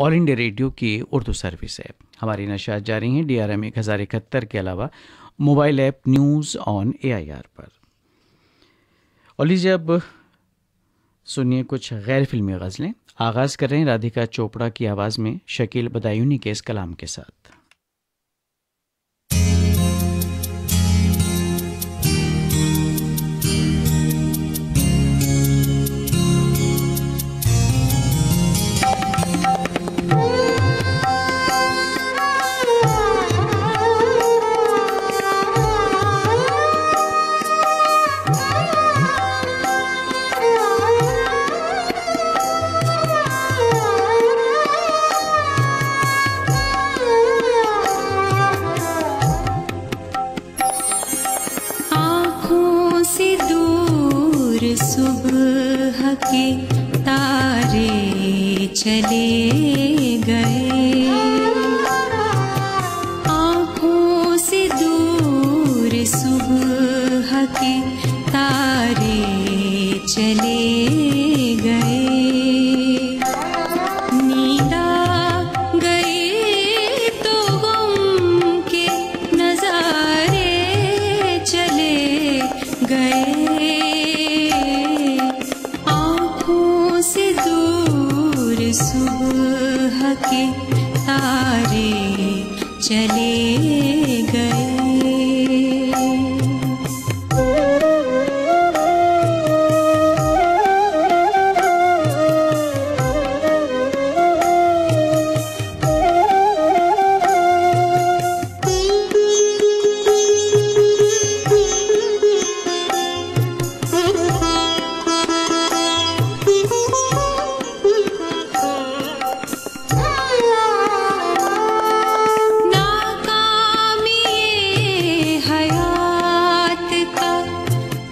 All India radio की Urdu service है हमारी नशात जारी हैं डी आर एम एक हज़ार इकहत्तर के अलावा mobile app news on A I R पर। और लीजिए अब सुनिए कुछ गैर फिल्मी गज़लें। आगाज़ कर रहे हैं राधिका चोपड़ा की आवाज़ में शकील बदायूनी के इस कलाम के साथ। सुबह के तारे चले गए। मुश्किल था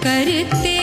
कुछ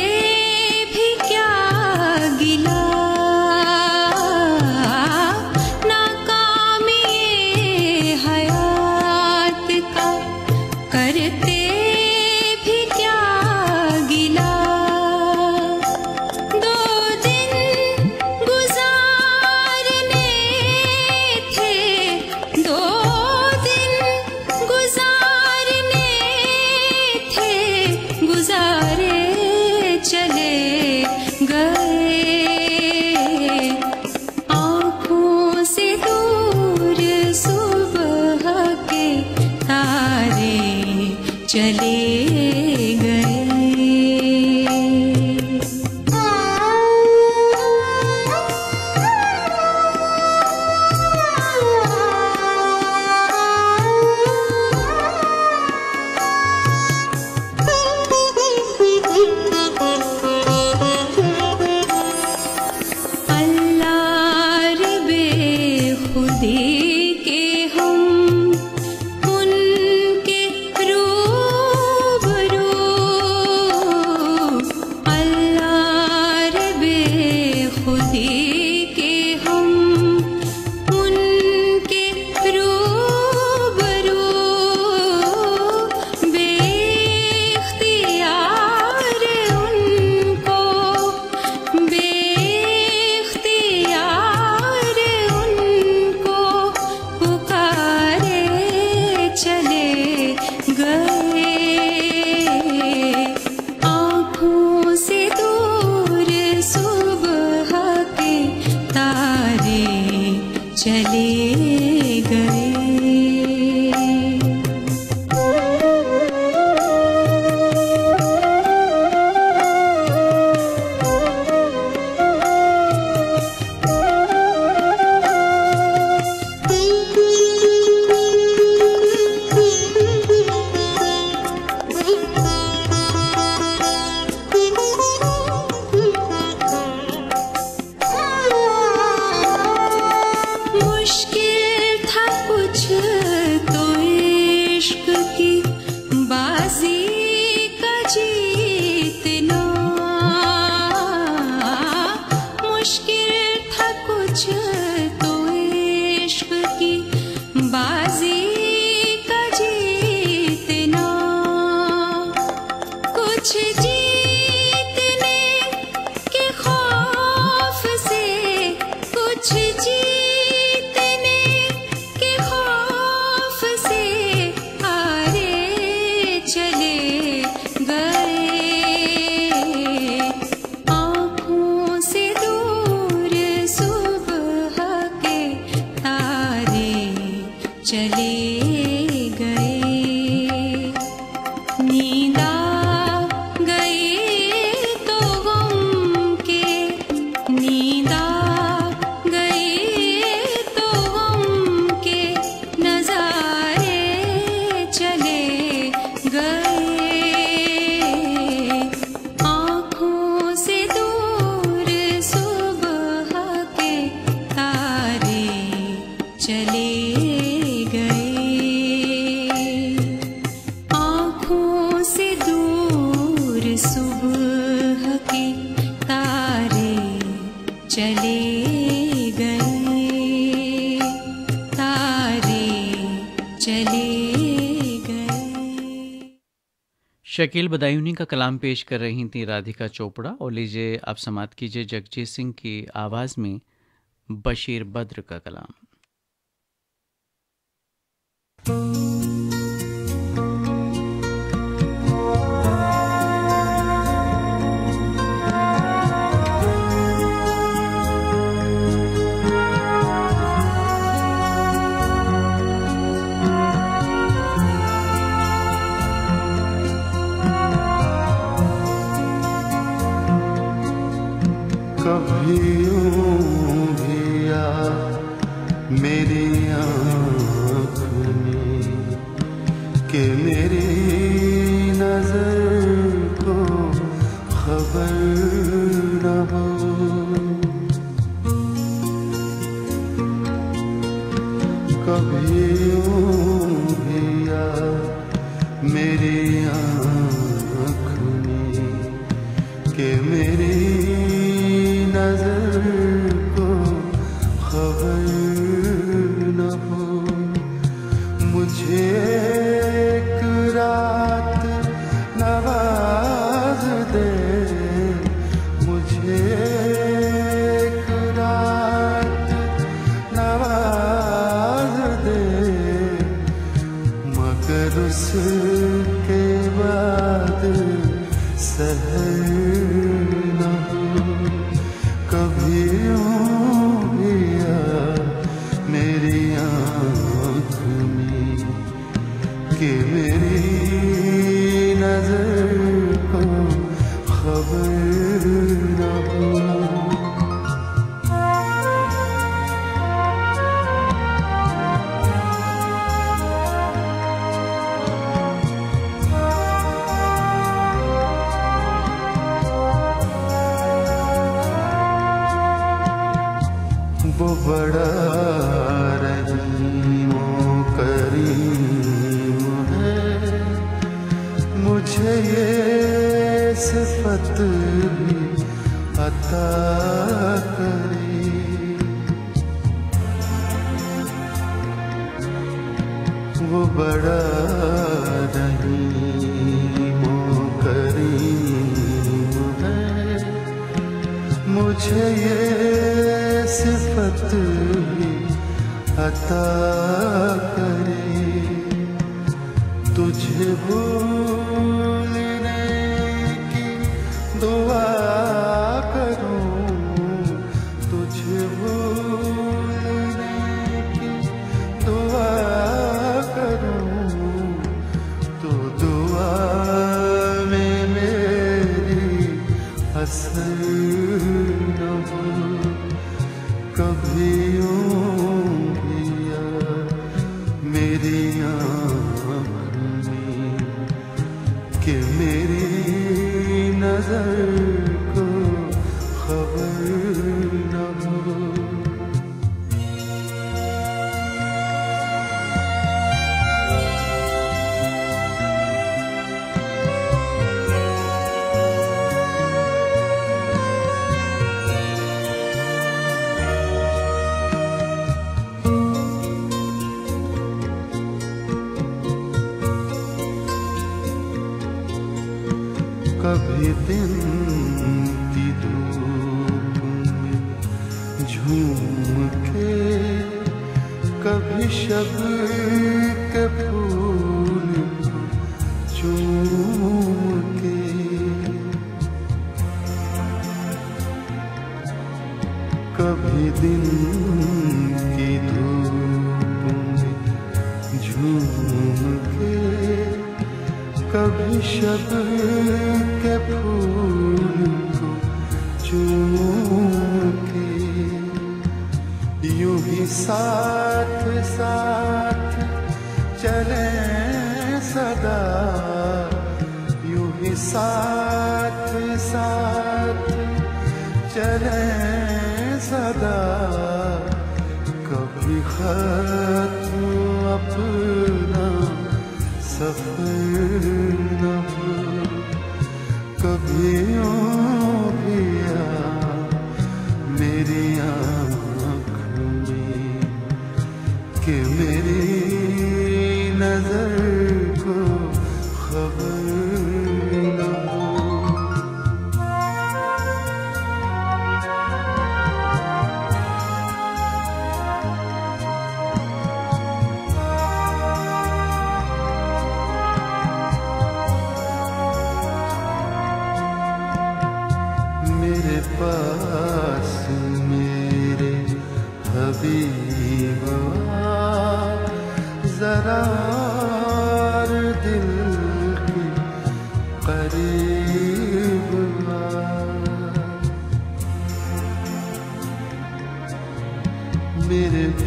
शकील बदायूनी का कलाम पेश कर रही थी राधिका चोपड़ा। और लीजिए, आप समाप्त कीजिए जगजीत सिंह की आवाज़ में बशीर बद्र का कलाम। here बड़ा रहीमो है। मुझे ये सिफत भी वो बड़ा रहीमो करीम है। मुझे ये सिफत भी अता करे। तुझे हो कभी दिन धूप में झूम के कभी शब के फूल चूम के कभी दिन की धूप में झूम शब के फूल को चूमते यूँ ही साथ साथ चले सदा। यूँ ही साथ साथ चले सदा। कभी खत्म अपना सफ़र न हो। कभी यूँ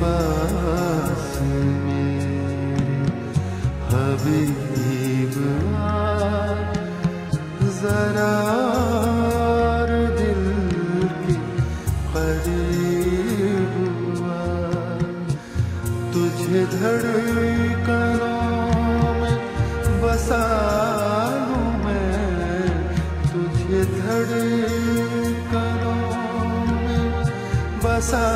पास मेरे हबीब जरा दिल के करीब। तुझे धड़कनों में बसा लूँ मैं तुझे धड़कनों में बसा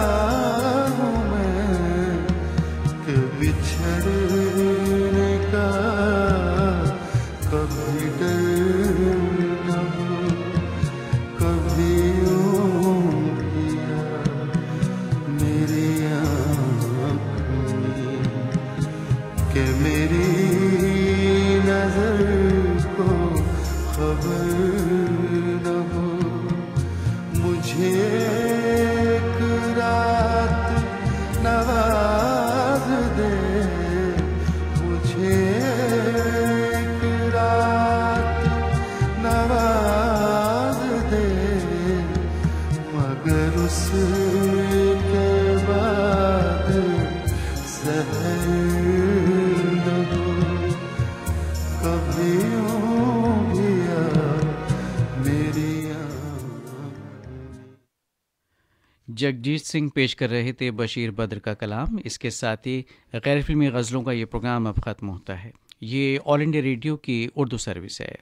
जगजीत सिंह पेश कर रहे थे बशीर बद्र का कलाम। इसके साथ ही गैर फिल्मी गज़लों का ये प्रोग्राम अब ख़त्म होता है। ये ऑल इंडिया रेडियो की उर्दू सर्विस है।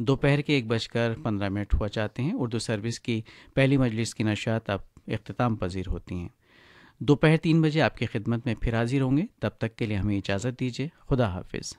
दोपहर के एक बजकर पंद्रह मिनट हुआ चाहते हैं। उर्दू सर्विस की पहली मजलिस की नशात अब अख्ताम पजीर होती हैं। दोपहर तीन बजे आपकी खिदमत में फिर हाजिर होंगे। तब तक के लिए हमें इजाज़त दीजिए। खुदा हाफिज़।